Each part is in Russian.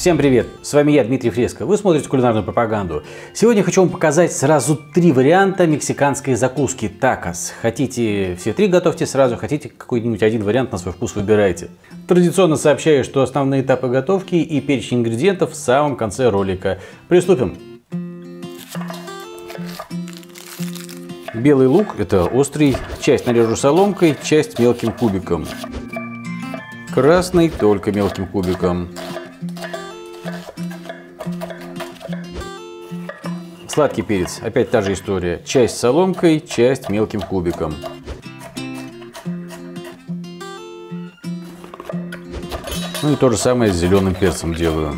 Всем привет! С вами я, Дмитрий Фреско. Вы смотрите кулинарную пропаганду. Сегодня хочу вам показать сразу три варианта мексиканской закуски такос. Хотите все три готовьте сразу, хотите какой-нибудь один вариант на свой вкус выбирайте. Традиционно сообщаю, что основные этапы готовки и перечень ингредиентов в самом конце ролика. Приступим! Белый лук – это острый, часть нарежу соломкой, часть мелким кубиком. Красный только мелким кубиком. Сладкий перец, опять та же история. Часть соломкой, часть мелким кубиком. Ну и то же самое с зеленым перцем делаю.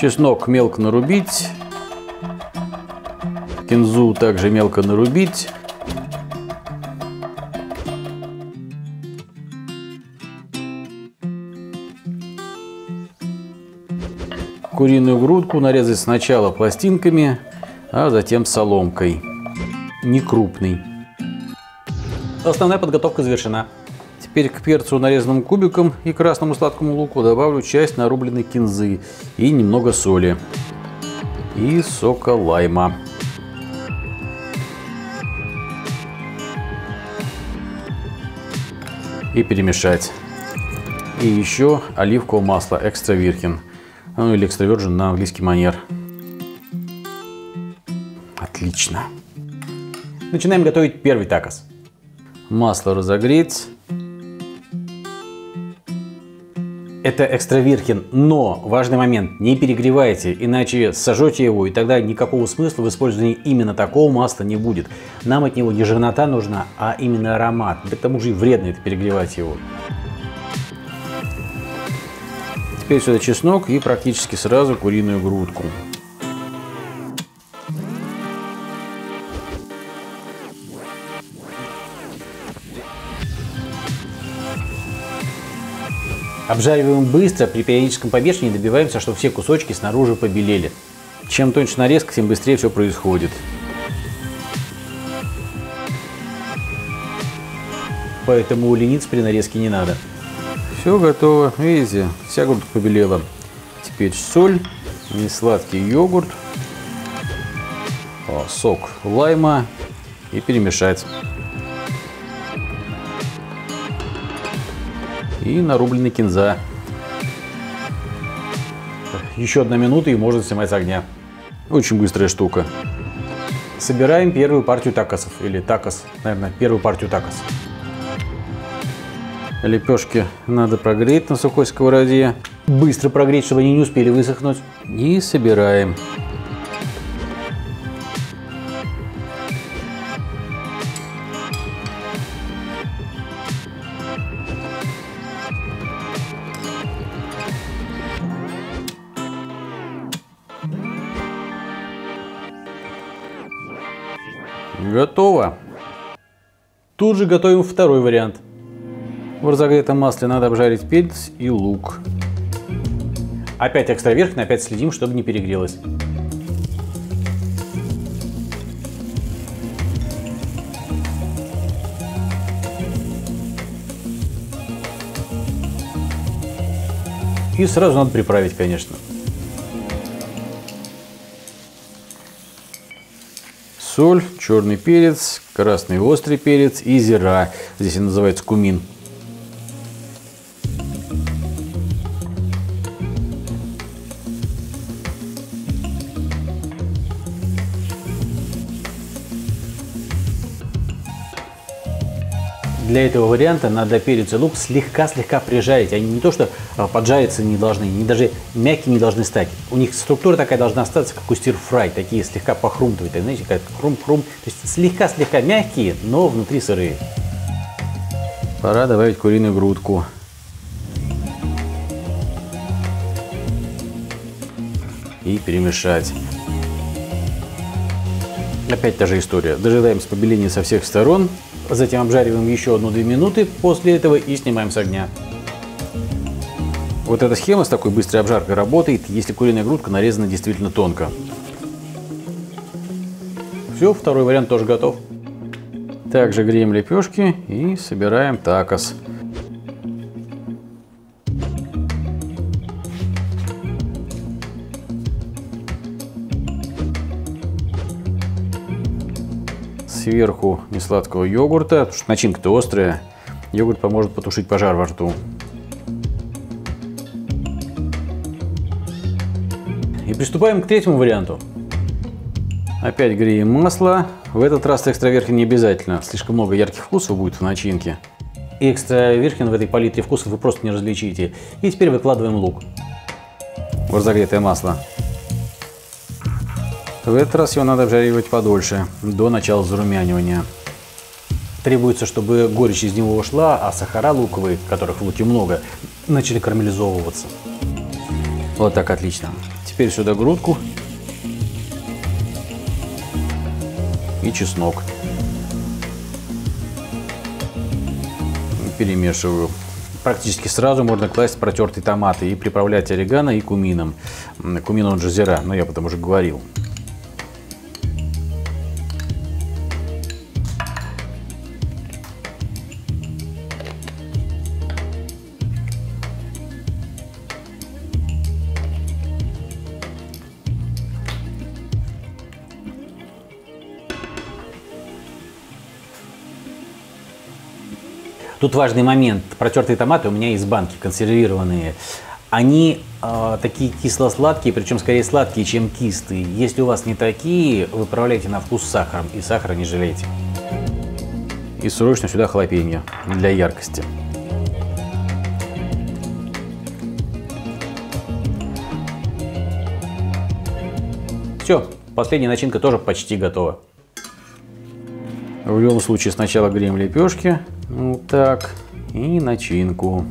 Чеснок мелко нарубить. Кинзу также мелко нарубить. Куриную грудку нарезать сначала пластинками, а затем соломкой. Не крупный. Основная подготовка завершена. Теперь к перцу нарезанным кубиком и красному сладкому луку добавлю часть нарубленной кинзы и немного соли. И сока лайма. И перемешать. И еще оливковое масло экстра вирхин ну или экстравержен на английский манер. Отлично. Начинаем готовить первый такос. Масло разогреть. Это экстравирхин, но важный момент, не перегревайте, иначе сожжете его, и тогда никакого смысла в использовании именно такого масла не будет. Нам от него не жирнота нужна, а именно аромат. Да к тому же и вредно это перегревать его. Теперь сюда чеснок и практически сразу куриную грудку. Обжариваем быстро, при периодическом помешивании добиваемся, чтобы все кусочки снаружи побелели. Чем тоньше нарезка, тем быстрее все происходит. Поэтому лениться при нарезке не надо. Все готово. Видите, вся грудка побелела. Теперь соль, несладкий йогурт, сок лайма и перемешать. И нарубленный кинза. Еще одна минута и можно снимать с огня. Очень быстрая штука. Собираем первую партию такосов. Или такос, наверное, первую партию такос. Лепешки надо прогреть на сухой сковороде. Быстро прогреть, чтобы они не успели высохнуть. И собираем. Готово. Тут же готовим второй вариант. В разогретом масле надо обжарить перец и лук. Опять экстраверхно, опять следим, чтобы не перегрелось. И сразу надо приправить, конечно. Соль, черный перец, красный острый перец и зира. Здесь он называется кумин. Для этого варианта надо перец и лук слегка-слегка прижарить. Они не то что а, поджариться не должны, они даже мягкие не должны стать. У них структура такая должна остаться, как у стир-фрай, такие слегка похрумтывают, знаете, как хрум-хрум. То есть слегка-слегка мягкие, но внутри сырые. Пора добавить куриную грудку. И перемешать. Опять та же история. Дожидаемся побеления со всех сторон. Затем обжариваем еще одну-две минуты после этого и снимаем с огня. Вот эта схема с такой быстрой обжаркой работает, если куриная грудка нарезана действительно тонко. Все, второй вариант тоже готов. Также греем лепешки и собираем такос. Сверху несладкого йогурта, потому что начинка-то острая. Йогурт поможет потушить пожар во рту. И приступаем к третьему варианту. Опять греем масло. В этот раз экстра верхин не обязательно. Слишком много ярких вкусов будет в начинке. И экстра верхин в этой палитре вкусов вы просто не различите. И теперь выкладываем лук в разогретое масло. В этот раз его надо обжаривать подольше, до начала зарумянивания. Требуется, чтобы горечь из него ушла, а сахара луковые, которых в луке много, начали карамелизовываться. Вот так отлично. Теперь сюда грудку и чеснок. Перемешиваю. Практически сразу можно класть протертые томаты и приправлять орегано и кумином. Кумин он же зира, но я об этом уже говорил. Тут важный момент. Протертые томаты у меня из банки, консервированные. Они э, такие кисло-сладкие, причем скорее сладкие, чем кислые. Если у вас не такие, выправляйте на вкус сахаром. И сахара не жалейте. И срочно сюда халапеньо для яркости. Все, последняя начинка тоже почти готова. В любом случае сначала греем лепешки, вот так. И начинку.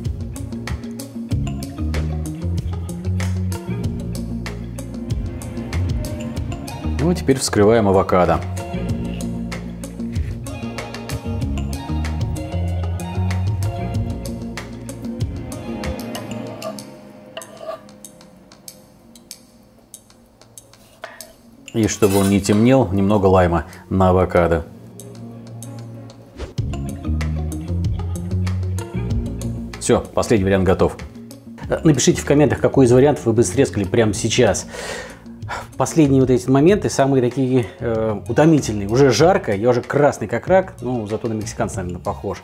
Ну, а теперь вскрываем авокадо. И чтобы он не темнел, немного лайма на авокадо. Все, последний вариант готов. Напишите в комментах, какой из вариантов вы бы срезали прямо сейчас. Последние вот эти моменты самые такие э, утомительные. Уже жарко, я уже красный как рак, ну зато на мексиканца, наверное, похож.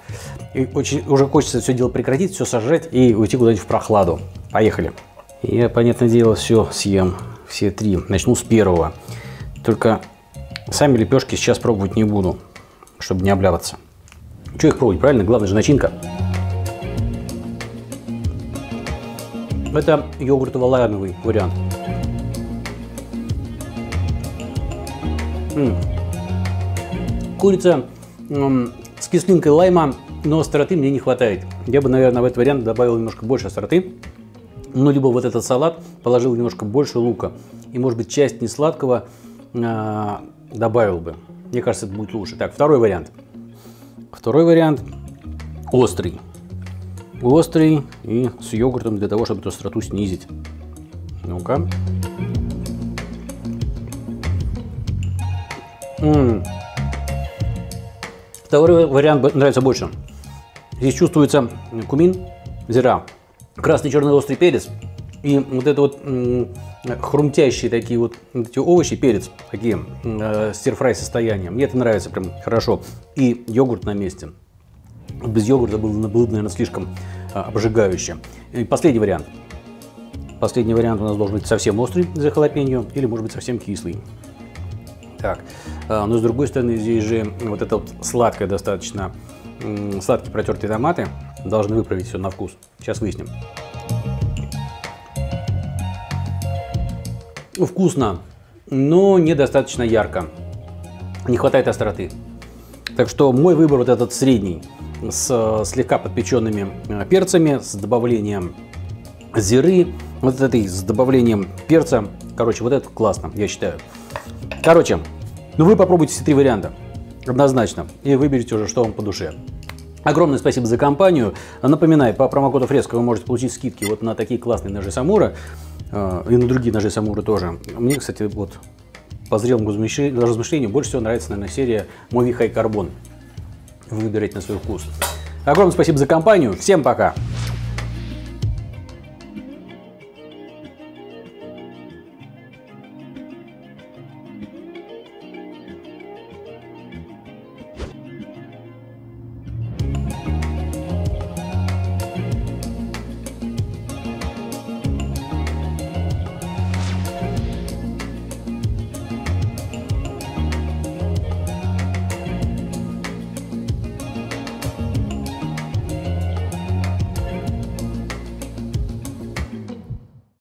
И очень, уже хочется все дело прекратить, все сожрать и уйти куда-нибудь в прохладу. Поехали. Я, понятное дело, все съем, все три. Начну с первого. Только сами лепешки сейчас пробовать не буду, чтобы не обляваться. Что их пробовать, правильно? Главное же начинка. Это йогуртово-лаймовый вариант. М -м. Курица с кислинкой лайма, но остроты мне не хватает. Я бы, наверное, в этот вариант добавил немножко больше остроты. Ну, либо вот этот салат положил немножко больше лука. И, может быть, часть несладкого э, добавил бы. Мне кажется, это будет лучше. Так, второй вариант. Второй вариант острый острый и с йогуртом для того, чтобы эту остроту снизить. Ну-ка. Второй вариант нравится больше. Здесь чувствуется кумин, зира, красный черный острый перец и вот это вот хрумтящие такие вот, эти овощи, перец, такие э, стирфрай состояния. Мне это нравится прям хорошо. И йогурт на месте без йогурта было, было наверное, слишком а, обжигающе. И последний вариант. Последний вариант у нас должен быть совсем острый за халапеньо или, может быть, совсем кислый. Так, а, но с другой стороны, здесь же вот это вот сладкое достаточно, сладкие протертые томаты должны выправить все на вкус. Сейчас выясним. Вкусно, но недостаточно ярко. Не хватает остроты. Так что мой выбор вот этот средний – с слегка подпеченными э, перцами, с добавлением зиры, вот этой, с добавлением перца. Короче, вот это классно, я считаю. Короче, ну вы попробуйте все три варианта, однозначно, и выберите уже, что вам по душе. Огромное спасибо за компанию. Напоминаю, по промокоду Фреско вы можете получить скидки вот на такие классные ножи Самура э, и на другие ножи Самура тоже. Мне, кстати, вот по зрелому размышлению больше всего нравится, наверное, серия Movi High Carbon выбирать на свой вкус. Огромное спасибо за компанию. Всем пока!